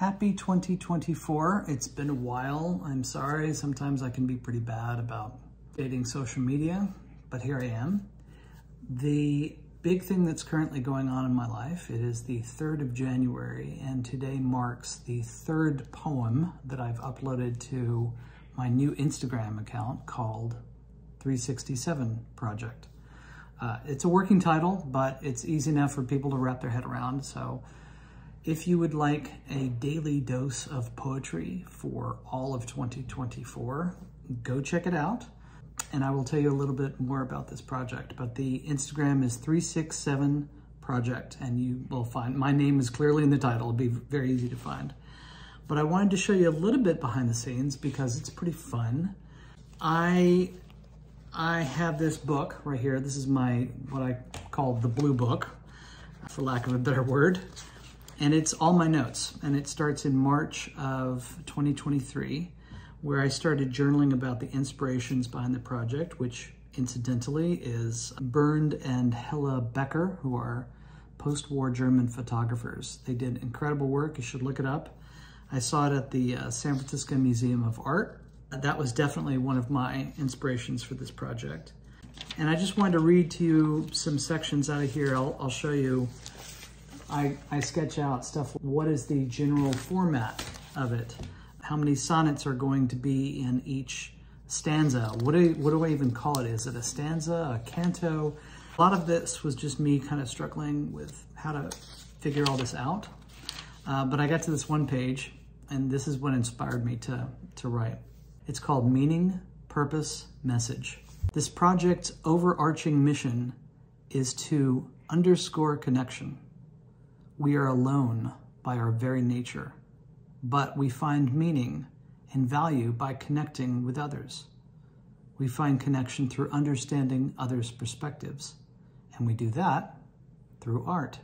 Happy 2024. It's been a while. I'm sorry. Sometimes I can be pretty bad about dating social media, but here I am. The big thing that's currently going on in my life, it is the 3rd of January, and today marks the third poem that I've uploaded to my new Instagram account called 367 Project. Uh, it's a working title, but it's easy enough for people to wrap their head around. So if you would like a daily dose of poetry for all of 2024, go check it out. And I will tell you a little bit more about this project. But the Instagram is 367 Project, and you will find my name is clearly in the title. It'll be very easy to find. But I wanted to show you a little bit behind the scenes because it's pretty fun. I I have this book right here. This is my, what I call the blue book, for lack of a better word. And it's all my notes. And it starts in March of 2023, where I started journaling about the inspirations behind the project, which incidentally is Bernd and Hilla Becher, who are post-war German photographers. They did incredible work. You should look it up. I saw it at the uh, San Francisco Museum of Art that was definitely one of my inspirations for this project. And I just wanted to read to you some sections out of here. I'll, I'll show you. I, I sketch out stuff. What is the general format of it? How many sonnets are going to be in each stanza? What do, what do I even call it? Is it a stanza, a canto? A lot of this was just me kind of struggling with how to figure all this out. Uh, but I got to this one page, and this is what inspired me to, to write. It's called Meaning, Purpose, Message. This project's overarching mission is to underscore connection. We are alone by our very nature, but we find meaning and value by connecting with others. We find connection through understanding others' perspectives, and we do that through art.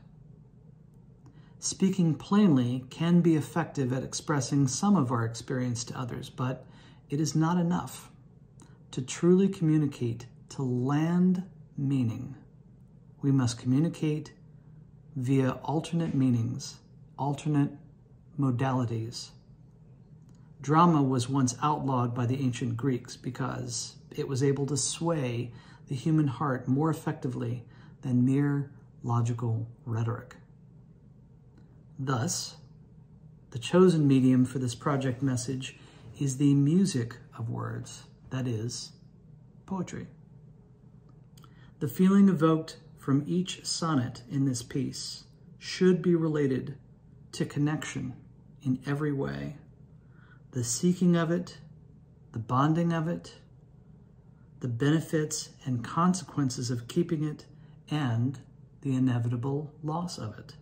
Speaking plainly can be effective at expressing some of our experience to others, but it is not enough to truly communicate, to land meaning. We must communicate via alternate meanings, alternate modalities. Drama was once outlawed by the ancient Greeks because it was able to sway the human heart more effectively than mere logical rhetoric. Thus, the chosen medium for this project message is the music of words, that is, poetry. The feeling evoked from each sonnet in this piece should be related to connection in every way. The seeking of it, the bonding of it, the benefits and consequences of keeping it, and the inevitable loss of it.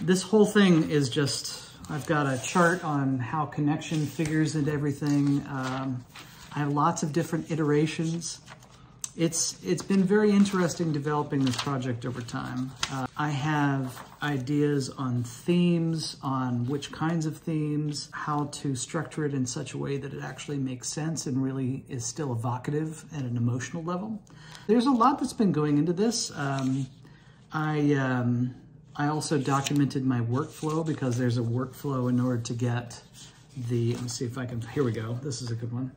This whole thing is just I've got a chart on how connection figures into everything. Um, I have lots of different iterations. It's It's been very interesting developing this project over time. Uh, I have ideas on themes, on which kinds of themes, how to structure it in such a way that it actually makes sense and really is still evocative at an emotional level. There's a lot that's been going into this. Um, I... Um, I also documented my workflow because there's a workflow in order to get the, let me see if I can, here we go. This is a good one.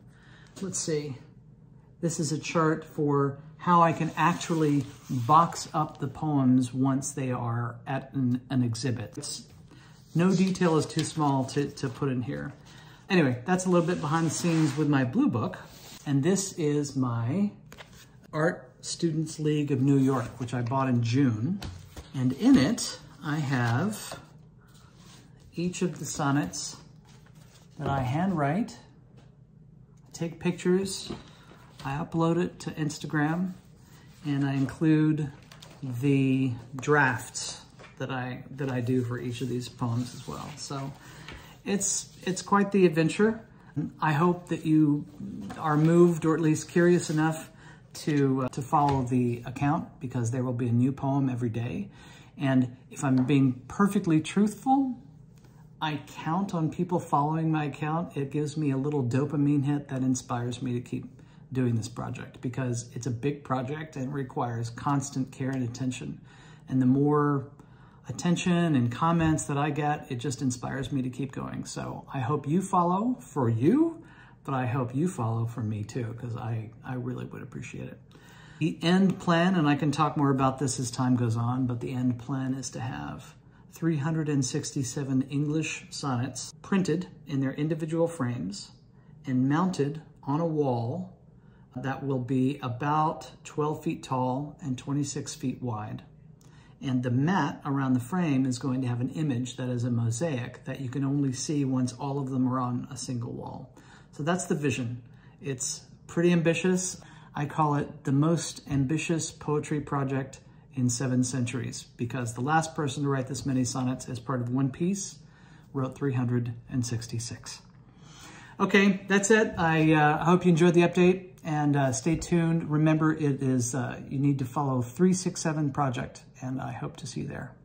Let's see. This is a chart for how I can actually box up the poems once they are at an, an exhibit. It's, no detail is too small to, to put in here. Anyway, that's a little bit behind the scenes with my blue book. And this is my Art Students League of New York, which I bought in June. And in it, I have each of the sonnets that I handwrite. Take pictures, I upload it to Instagram, and I include the drafts that I that I do for each of these poems as well. So it's it's quite the adventure. I hope that you are moved or at least curious enough to, uh, to follow the account because there will be a new poem every day. And if I'm being perfectly truthful, I count on people following my account. It gives me a little dopamine hit that inspires me to keep doing this project because it's a big project and requires constant care and attention. And the more attention and comments that I get, it just inspires me to keep going. So I hope you follow for you, but I hope you follow for me too, because I, I really would appreciate it. The end plan, and I can talk more about this as time goes on, but the end plan is to have 367 English sonnets printed in their individual frames and mounted on a wall that will be about 12 feet tall and 26 feet wide. And the mat around the frame is going to have an image that is a mosaic that you can only see once all of them are on a single wall. So that's the vision. It's pretty ambitious. I call it the most ambitious poetry project in seven centuries because the last person to write this many sonnets as part of one piece wrote 366. Okay, that's it. I uh, hope you enjoyed the update and uh, stay tuned. Remember, it is uh, you need to follow 367 Project, and I hope to see you there.